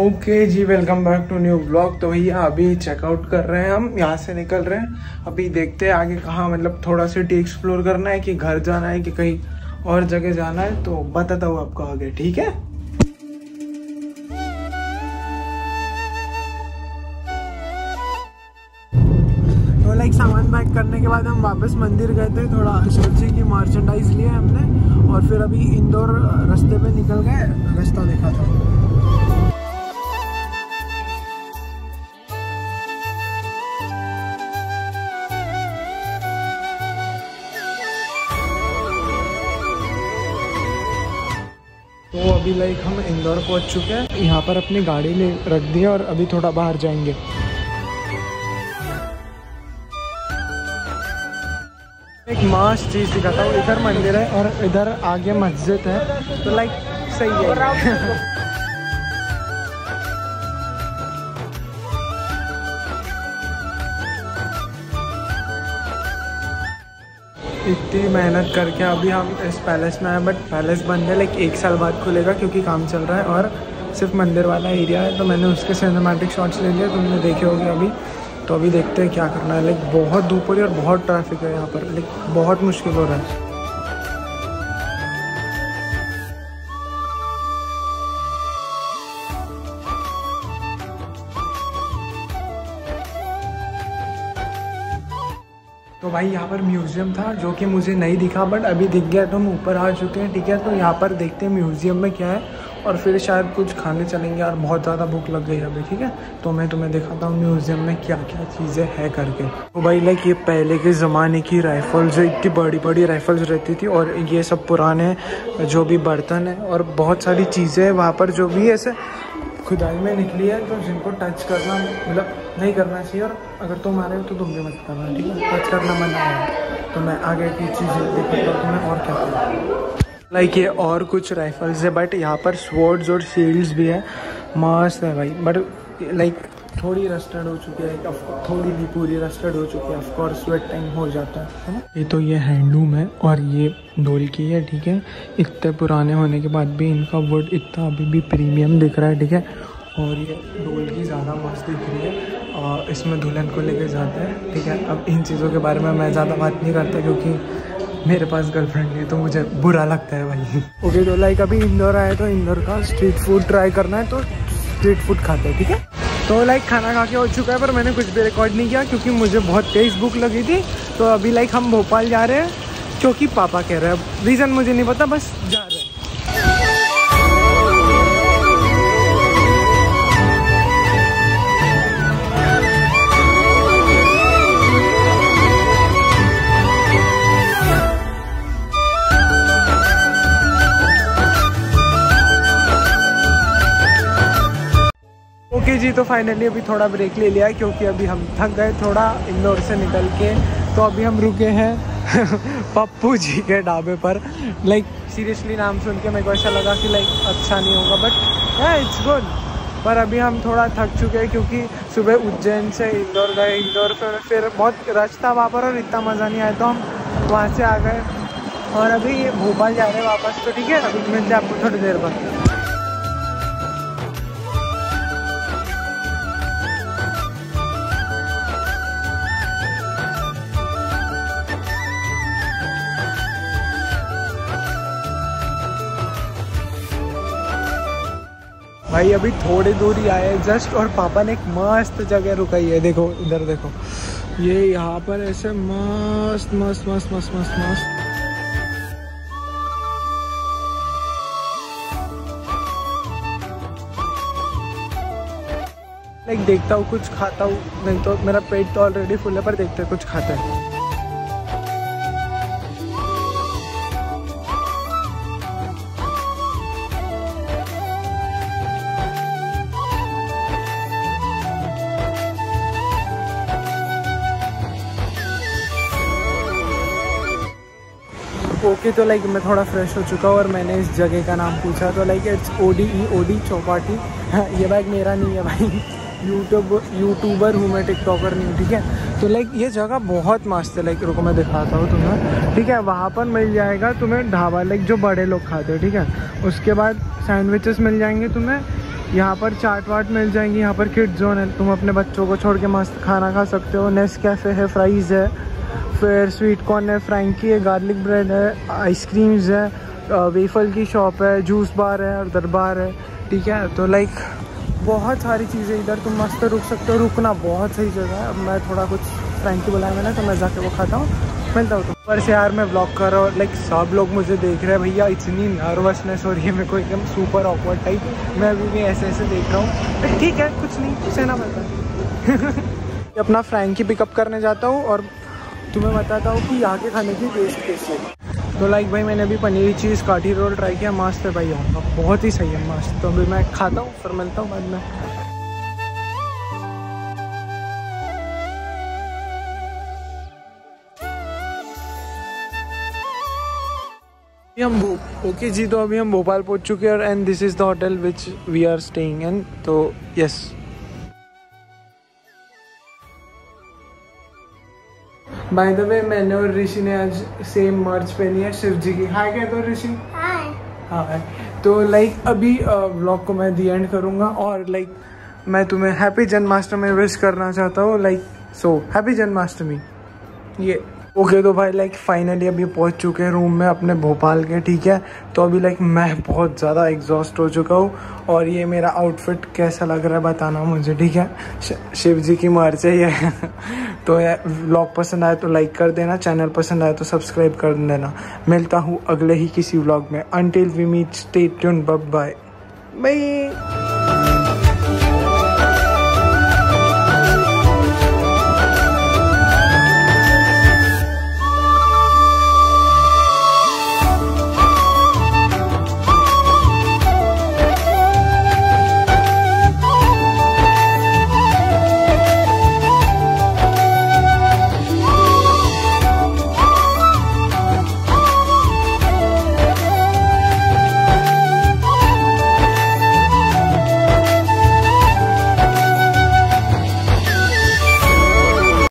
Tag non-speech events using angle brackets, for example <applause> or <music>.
Okay okay ji welcome back to new blog तो भैया अभी चेकआउट कर रहे हैं हम, यहाँ से निकल रहे हैं। अभी देखते हैं आगे कहाँ मतलब थोड़ा सिटी एक्सप्लोर करना है कि घर जाना है कि कहीं और जगह जाना है तो बताता हूँ आपको आगे, ठीक है? तो लाइक सामान पैक करने के बाद हम वापस मंदिर गए थे, थोड़ा शिव जी की मर्चेंडाइज लिए हमने, और फिर अभी इंदौर रास्ते पे निकल गए, रास्ता देखा था। अभी लाइक हम इंदौर पहुँच चुके हैं। यहाँ पर अपनी गाड़ी ले रख दी है और अभी थोड़ा बाहर जाएँगे। एक मास चीज़ दिखाता हूँ। इधर मंदिर है और इधर आगे मस्जिद है। तो लाइक सही है। <laughs> इतनी मेहनत करके अभी हम इस पैलेस में आए बट पैलेस बंद है लाइक एक साल बाद खुलेगा क्योंकि काम चल रहा है और सिर्फ़ मंदिर वाला एरिया है तो मैंने उसके सिनेमैटिक शॉट्स ले लिए, तुमने देखे होंगे अभी। तो अभी देखते हैं क्या करना है लाइक बहुत धूप हो रही है और बहुत ट्रैफ़िक है यहाँ पर लाइक बहुत मुश्किल हो रहा है। तो भाई यहाँ पर म्यूज़ियम था, जो कि मुझे नहीं दिखा बट अभी दिख गया तो हम ऊपर आ चुके हैं, ठीक है? तो यहाँ पर देखते हैं म्यूज़ियम में क्या है, और फिर शायद कुछ खाने चलेंगे, और बहुत ज़्यादा भूख लग गई अभी, ठीक है? तो मैं तुम्हें दिखाता हूँ म्यूज़ियम में क्या क्या चीज़ें हैं करके। तो भाई लाइक ये पहले के ज़माने की राइफ़ल्स इतनी बड़ी बड़ी राइफ़ल्स रहती थी, और ये सब पुराने, जो भी बर्तन है, और बहुत सारी चीज़ें हैं वहाँ पर, जो भी ऐसे खुदाई में निकली है तो जिनको टच करना मतलब नहीं करना चाहिए, और अगर तुम आ रहे हो तो तुम भी मत करना, ठीक है? टच करना मना है। तो मैं आगे की चीज़ें देखूँगा तो मैं और क्या करूँ लाइक ये और कुछ राइफल्स है बट यहाँ पर स्वर्ड्स और शील्ड्स भी है। मस्त है भाई बट लाइक थोड़ी रस्टेड हो चुकी है थोड़ी नहीं पूरी रस्टेड हो चुकी है ऑफकोर्स स्वेट टाइम हो जाता है ना? ये तो ये हैंडलूम है और ये डोल की है ठीक है? इतने पुराने होने के बाद भी इनका वुड इतना अभी भी प्रीमियम दिख रहा है ठीक है? और ये डोल की ज़्यादा मस्त दिख रही है और इसमें दुल्हन को लेके जाते हैं ठीक है? अब इन चीज़ों के बारे में मैं ज़्यादा बात नहीं करता क्योंकि मेरे पास गर्लफ्रेंड नहीं है तो मुझे बुरा लगता है भाई। ओके तो लाइक अभी इंदौर आए तो इंदौर का स्ट्रीट फ़ूड ट्राई करना है तो स्ट्रीट फ़ूड खाते हैं, ठीक है? तो लाइक खाना खा के हो चुका है, पर मैंने कुछ भी रिकॉर्ड नहीं किया क्योंकि मुझे बहुत तेज़ भूख लगी थी। तो अभी लाइक हम भोपाल जा रहे हैं क्योंकि पापा कह रहे हैं। रीज़न मुझे नहीं पता, बस जा जी तो फाइनली अभी थोड़ा ब्रेक ले लिया क्योंकि अभी हम थक गए थोड़ा इंदौर से निकल के। तो अभी हम रुके हैं <laughs> पप्पू जी के ढाबे पर। लाइक सीरियसली नाम सुन के मेरे को ऐसा लगा कि लाइक अच्छा नहीं होगा बट है इट्स गुड पर अभी हम थोड़ा थक चुके हैं क्योंकि सुबह उज्जैन से इंदौर गए, इंदौर फिर फिर बहुत रश था वहाँ पर और इतना मज़ा नहीं आया तो हम वहाँ से आ गए। और अभी भोपाल जा रहे हैं वापस तो ठीक है अभी मिलते हैं आपको थोड़ी देर बाद। भाई अभी थोड़ी दूर ही आए जस्ट और पापा ने एक मस्त जगह रुकाई है, देखो, इधर देखो। ये यहाँ पर ऐसे मस्त मस्त मस्त मस्त मस्त मस्त। लाइक देखता हूँ, कुछ खाता हूँ, नहीं तो मेरा पेट तो ऑलरेडी फुल है, पर देखते हैं कुछ खाता है। ओके तो लाइक मैं थोड़ा फ्रेश हो चुका हूँ और मैंने इस जगह का नाम पूछा। तो like it's O D E O D Chowpatty. ये बाइक मेरा नहीं है भाई। यूट्यूब यूट्यूबर हूँ मैं टिकटॉकर नहीं हूँ, ठीक है? तो लाइक ये जगह बहुत मस्त है। लाइक रुको, मैं दिखाता हूँ तुम्हें। ठीक है, वहाँ पर मिल जाएगा तुम्हें ढाबा लाइक जो बड़े लोग खाते हैं, ठीक है? उसके बाद सैंडविचेस मिल जाएँगे तुम्हें। यहाँ पर चाट वाट मिल जाएँगी। यहाँ पर किड जोन है। तुम अपने बच्चों को छोड़ के मस्त खाना खा सकते हो। नेस्ट कैफ़े है फ्राइज़ है। फिर स्वीट कॉर्न है फ्रैंकी है गार्लिक ब्रेड है आइसक्रीम्स है वेफल की शॉप है जूस बार है और दरबार है, ठीक है? तो लाइक बहुत सारी चीज़ें इधर, तुम मस्त रुक सकते हो, रुकना बहुत सही जगह है। अब मैं थोड़ा कुछ फ्रैंकी बुलाया मैंने तो मैं जाके वो खाता हूँ। मिलता हूँ पर से यार, मैं ब्लॉग कर रहा हूँ लाइक सब लोग मुझे देख रहे हैं भैया, इतनी नर्वसनेस हो रही है मेरे को, एकदम सुपर ऑकवर्ड टाइप मैं अभी भी ऐसे ऐसे देख रहा हूँ। ठीक है, कुछ नहीं, सहना पड़ता। <laughs> अपना फ्रैंकी पिकअप करने जाता हूँ और तुम्हें बताता हूँ कि यहाँ के खाने की टेस्ट कैसी तो लाइक भाई, मैंने अभी पनीर चीज़ काठी रोल ट्राई किया, मस्त है भाई। आऊँगा बहुत ही सही है, मस्त। तो अभी मैं खाता हूँ, फिर मिलता हूँ बाद में। हम ओके जी तो अभी हम भोपाल पहुँच चुके हैं and this is the hotel which we are staying and तो यस बाय द वे मैंने और ऋषि ने आज सेम मर्च पहनी है शिव जी की। हाय कह दो ऋषि। हाय तो लाइक अभी व्लॉग को मैं दी एंड करूँगा और लाइक मैं तुम्हें हैप्पी जन्माष्टमी विश करना चाहता हूँ लाइक सो हैप्पी जन्माष्टमी ये ओके okay, तो भाई लाइक फाइनली अभी पहुँच चुके हैं रूम में अपने भोपाल के ठीक है? तो अभी लाइक मैं बहुत ज़्यादा एग्जॉस्ट हो चुका हूँ और ये मेरा आउटफिट कैसा लग रहा है बताना मुझे ठीक है? शिव जी की मार चाहिए तो व्लॉग पसंद आए तो लाइक कर देना चैनल पसंद आए तो सब्सक्राइब कर देना। मिलता हूँ अगले ही किसी व्लॉग में। Until we meet stay tune bye bye